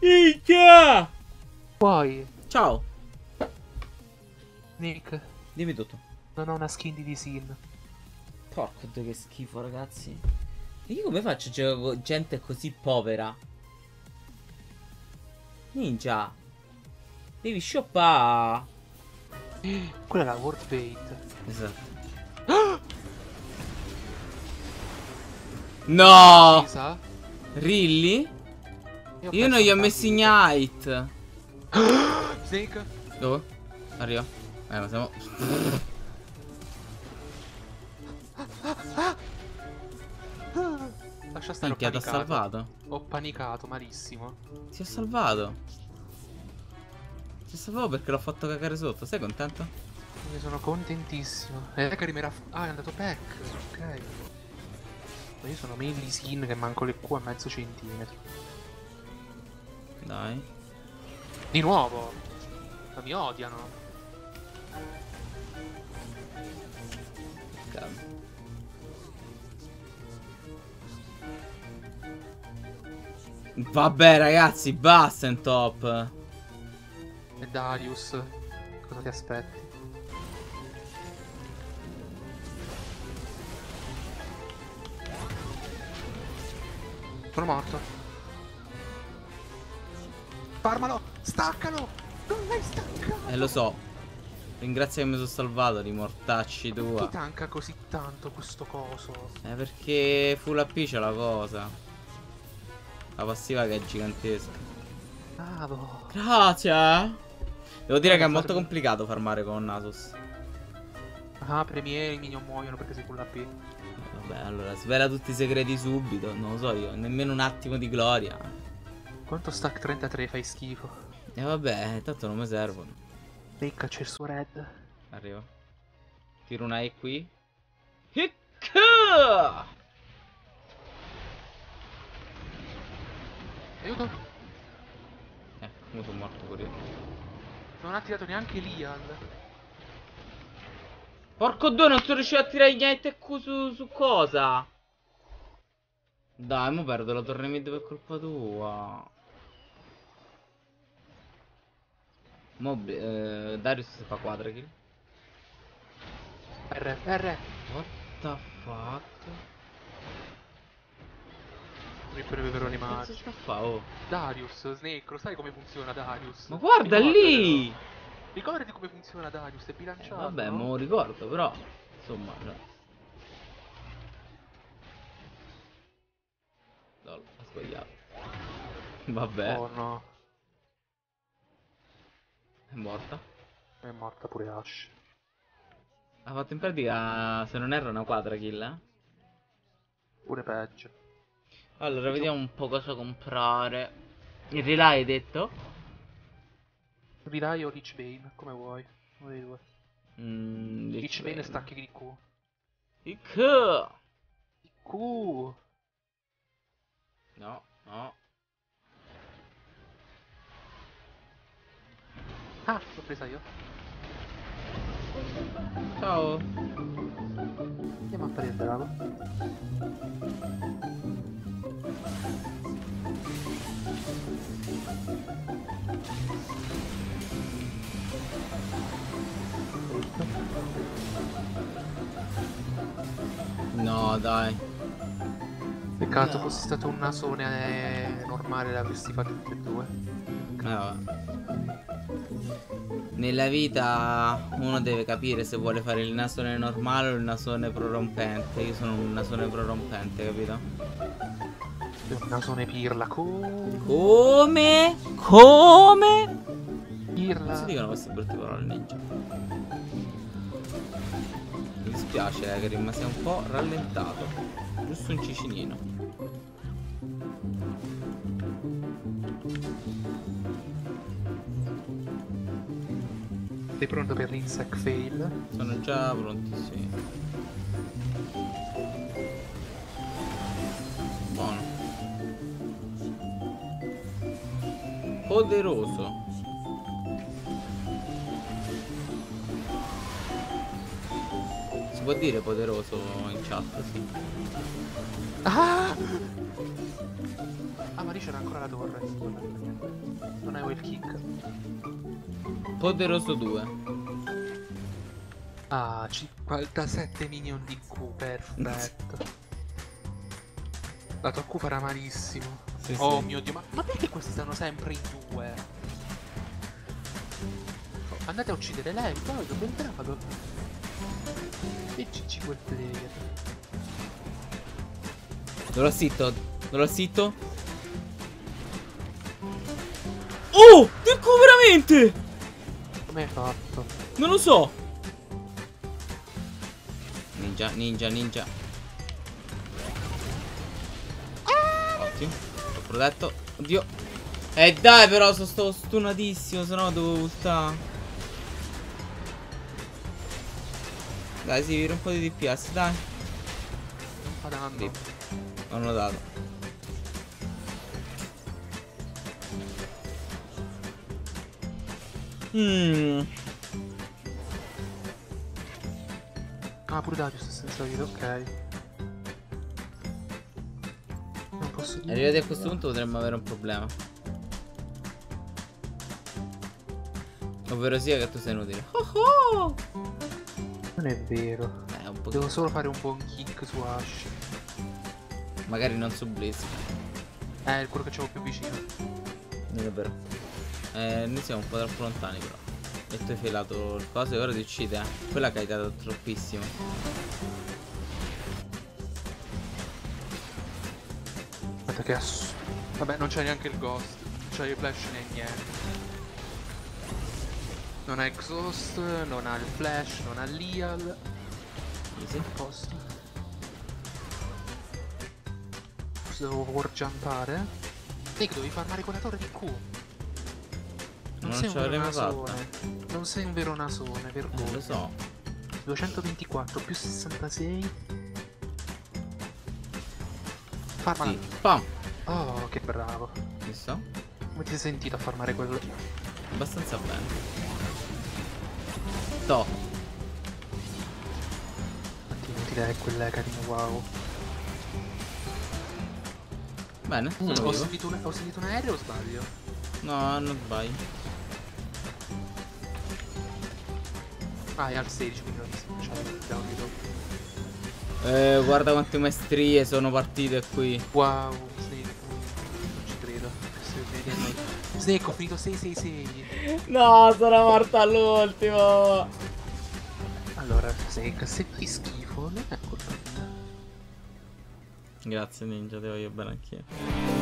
Minchia! Poi, Ciao, Nick, dimmi tutto. non ho una skin di Sin. Porco dio che schifo, ragazzi. E io come faccio a giocare con gente così povera? Ninja. Devi shoppare. Quella è la World Bait. Esatto. No! Sa? Really? Io non gli ho partita. Ignite. Snake? Dove? Arriva. Eh, ma siamo... Lascia stare, ho Minchia, ti ha panicato. salvato. Ho panicato malissimo. Ti ho salvato. Ti ho salvato perché l'ho fatto cagare sotto. Sei contento? Ne sono contentissimo. E che rimarrà... Ah, è andato back. Ok. Ma io sono mainly skin che manco le Q a mezzo centimetro. Dai. Di nuovo! Ma mi odiano. Vabbè ragazzi, basta in top. E Darius, cosa ti aspetti? Sono morto. Farmalo! Staccalo! Non l'hai staccato! Eh lo so. Ringrazio che mi sono salvato di mortacci tua. tanca così tanto questo coso? Eh perché full AP c'è la cosa. La passiva che è gigantesca. Bravo! Grazie. Devo dire che è molto complicato farmare con Nasus. Ah, Premier i minion muoiono perché sei con la P. Vabbè, allora svela tutti i segreti subito. Non lo so io, nemmeno un attimo di gloria. Quanto stack 33 fai schifo? E vabbè, tanto non mi servono. Becca c'è il suo red. Arrivo. Tiro una E qui. Hick! Aiuto! Eh, come sono morto pure io. Non ha tirato neanche Lial. Porco due, non sono riuscito a tirare niente su, su cosa? Dai, mo perdo la torre mid per colpa tua. Mo, eh, Darius si fa 4 kill. R, R. What the fuck? Peperoni Che magici. cazzo sta fa, oh? Darius, Snake, lo sai come funziona Darius? Ma guarda lì! Ricordati come funziona Darius, è Eh, bilanciato. vabbè, no? mo ricordo, però. Insomma, no. Lol, ho sbagliato. Vabbè, Oh no, è morta. è morta pure Ash. Ha fatto in pratica, se non erro, una quadra kill, eh? Pure peggio. Allora, vediamo un po' cosa comprare. Il relay hai detto? Relay o Lich Bane, come vuoi. Uno dei due. Mm, Lich Bane e stacchi di Q. Ick! Q! No, no. Ah, l'ho presa io. Ciao. Andiamo a fare il drago. No, dai. Peccato No. fosse stato un nasone eh, normale l'avresti fatto tutti e due. Eh, vabbè. Nella vita uno deve capire se vuole fare il nasone normale o il nasone prorompente. Io sono un nasone prorompente, capito? Un nasone pirla. Co- Come? Come? pirla. Si dicono queste brutte parole ninja. Mi dispiace, eh, Karim, ma sei un po' rallentato. Giusto un cicinino. Sei pronto per l'insect fail? Sono già prontissimi. Buono. Poderoso. Si può dire poderoso in chat, sì. Ah! Ah, ma lì c'era ancora la torre. Non avevo il kick. Poderoso 2. Ah, 57 minion di Q, perfetto. La tua Q farà malissimo. Sì, oh sì. mio dio, ma, ma perché questi stanno sempre in due? Oh, andate a uccidere lei, poi è entrato? E GG quel player. Dove lo sitto? Dove lo sitto? Oh! Tecco veramente! Come hai fatto? Non lo so. Ninja, ninja, ninja. Ottimo. Ho protetto. Oddio. Eh dai però sono sto stunatissimo, se no devo ultare. Dai, si vira un po' di DPS, dai. Non fa danno. Ho notato. Mmm. Ah, pure Darius è senza vita, ok. Non posso dire. Arrivati a questo punto potremmo avere un problema. Ovvero sia che tu sei inutile. Oh oh! Non è vero. Eh, un po'. Devo solo fare un buon kick su Ash. Magari non su Blitz. Eh, è quello che c'avevo più vicino. Non è vero. Eh, noi siamo un po' troppo lontani però. E tu hai filato il coso e ora ti uccide. eh. Quella che hai dato troppissimo. Aspetta che ass... Vabbè, non c'è neanche il ghost. Non c'è il flash né niente. Non ha exhaust, non ha il flash, non ha l'Ial. Easy. Posto. Forse devo warjumpare. Nick, devi farmare quella torre di Q. Non, Non sei ce un vero l'avremmo nasone. Non sei un vero nasone, Eh, vergogna. lo so. 224 più 66. Farmala. Sì. Pam. Oh, che bravo. Visto? Come ti sei sentito a farmare quello? Abbastanza bene. To. Quanto inutile è quella carina, wow. Bene, sono ho, sentito un, ho sentito un aereo o sbaglio? No, non sbaglio. Ah, è al 16, quindi non mi cioè, down di dopo. Eh, guarda quante maestrie sono partite qui. Wow, Snake, non ci credo. Snake, ho finito 666. No, sono morta all'ultimo. Allora, Snake, se fai schifo, non è colpa mia. Grazie Ninja, ti voglio bene anch'io.